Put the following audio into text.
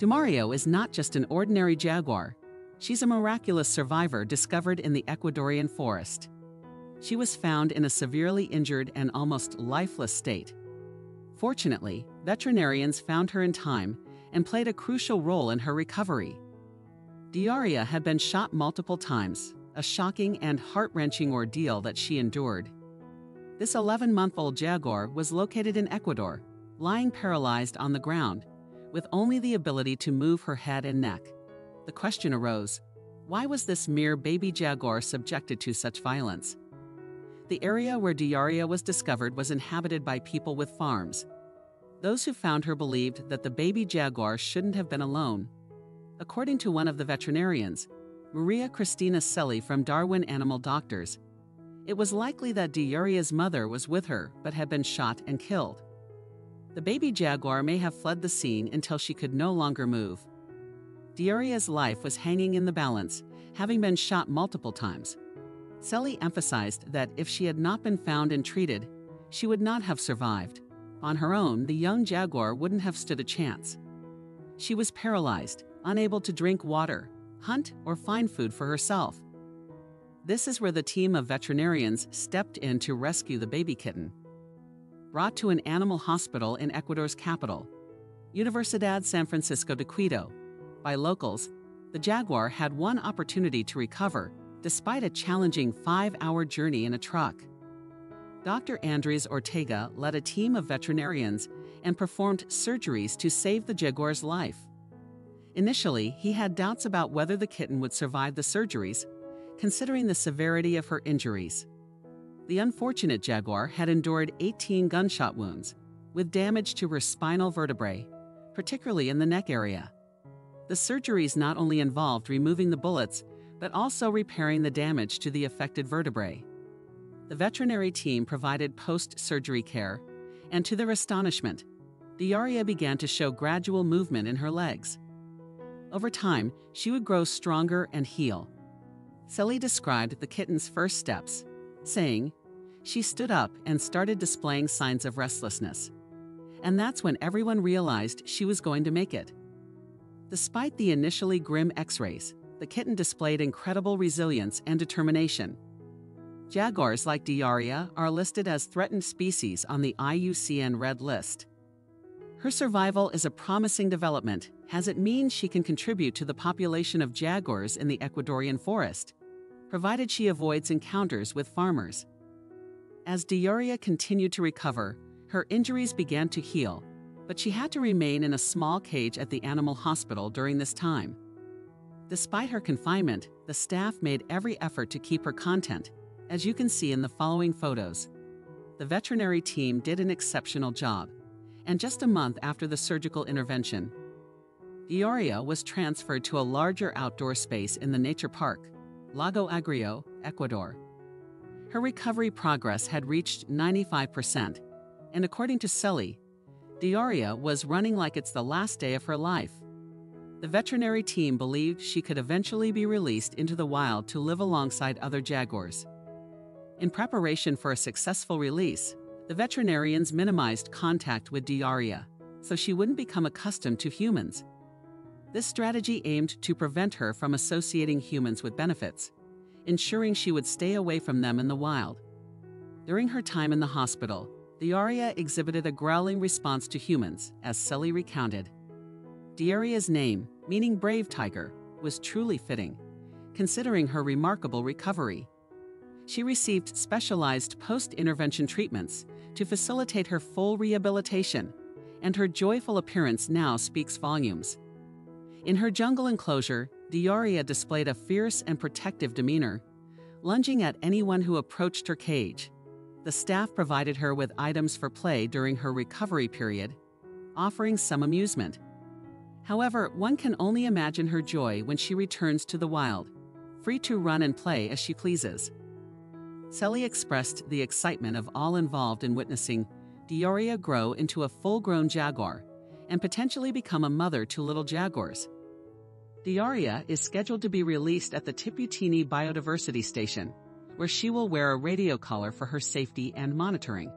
Demario is not just an ordinary jaguar, she's a miraculous survivor discovered in the Ecuadorian forest. She was found in a severely injured and almost lifeless state. Fortunately, veterinarians found her in time and played a crucial role in her recovery. Diaria had been shot multiple times, a shocking and heart-wrenching ordeal that she endured. This 11-month-old jaguar was located in Ecuador, lying paralyzed on the ground, with only the ability to move her head and neck. The question arose, why was this mere baby jaguar subjected to such violence? The area where Diaria was discovered was inhabited by people with farms. Those who found her believed that the baby jaguar shouldn't have been alone. According to one of the veterinarians, Maria Cristina Selli from Darwin Animal Doctors, it was likely that Diaria's mother was with her but had been shot and killed. The baby jaguar may have fled the scene until she could no longer move. Diaria's life was hanging in the balance, having been shot multiple times. Selly emphasized that if she had not been found and treated, she would not have survived. On her own, the young jaguar wouldn't have stood a chance. She was paralyzed, unable to drink water, hunt, or find food for herself. This is where the team of veterinarians stepped in to rescue the baby kitten. Brought to an animal hospital in Ecuador's capital, Universidad San Francisco de Quito, by locals, the jaguar had one opportunity to recover despite a challenging five hour journey in a truck. Dr. Andres Ortega led a team of veterinarians and performed surgeries to save the jaguar's life. Initially, he had doubts about whether the kitten would survive the surgeries, considering the severity of her injuries. The unfortunate jaguar had endured 18 gunshot wounds, with damage to her spinal vertebrae, particularly in the neck area. The surgeries not only involved removing the bullets, but also repairing the damage to the affected vertebrae. The veterinary team provided post-surgery care, and to their astonishment, Diaria began to show gradual movement in her legs. Over time, she would grow stronger and heal. Selly described the kitten's first steps, saying, She stood up and started displaying signs of restlessness. And that's when everyone realized she was going to make it. Despite the initially grim x-rays, the kitten displayed incredible resilience and determination. Jaguars like Diaria are listed as threatened species on the IUCN Red List. Her survival is a promising development as it means she can contribute to the population of jaguars in the Ecuadorian forest, provided she avoids encounters with farmers. As Diaria continued to recover, her injuries began to heal, but she had to remain in a small cage at the animal hospital during this time. Despite her confinement, the staff made every effort to keep her content, as you can see in the following photos. The veterinary team did an exceptional job, and just a month after the surgical intervention, Diaria was transferred to a larger outdoor space in the nature park, Lago Agrio, Ecuador. Her recovery progress had reached 95%, and according to Selly, Diaria was running like it's the last day of her life. The veterinary team believed she could eventually be released into the wild to live alongside other jaguars. In preparation for a successful release, the veterinarians minimized contact with Diaria so she wouldn't become accustomed to humans. This strategy aimed to prevent her from associating humans with benefits, ensuring she would stay away from them in the wild. During her time in the hospital, Diaria exhibited a growling response to humans, as Sully recounted. Diaria's name, meaning brave tiger, was truly fitting, considering her remarkable recovery. She received specialized post-intervention treatments to facilitate her full rehabilitation, and her joyful appearance now speaks volumes. In her jungle enclosure, Diaria displayed a fierce and protective demeanor, lunging at anyone who approached her cage. The staff provided her with items for play during her recovery period, offering some amusement. However, one can only imagine her joy when she returns to the wild, free to run and play as she pleases. Selly expressed the excitement of all involved in witnessing Diaria grow into a full-grown jaguar and potentially become a mother to little jaguars. Diaria is scheduled to be released at the Tiputini Biodiversity Station, where she will wear a radio collar for her safety and monitoring.